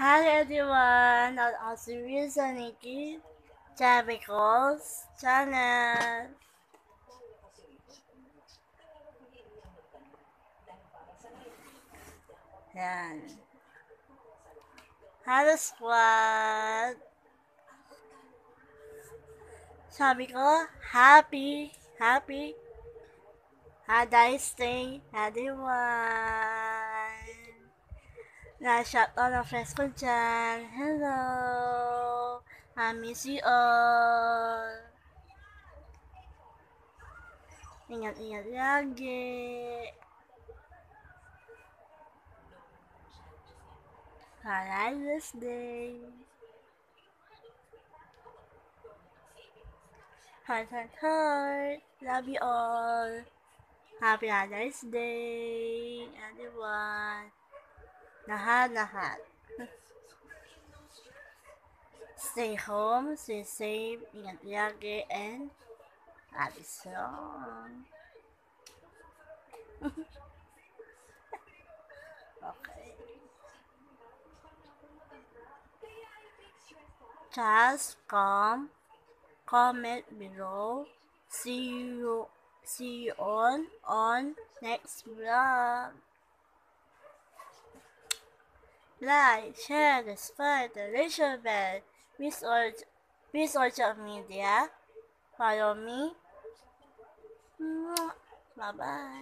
Hi everyone, I'm Osiris Nikki, Jabicos channel. Yan. Hello squad! Sabi ko, happy, happy, had nice day, everyone. Na-shout out ang friends ko dyan. Hello! I miss you all. Ingat-ingat lagi. A day. Heart, heart, heart. Love you all. Happy nice day, everyone. Lahat, lahat. Stay home, stay safe, ingat lagi, and happy song. okay. Just come, comment below. See you, see you on on next vlog. Like, share, and subscribe, the little bell. Miss all, miss social media. Follow me. Bye bye.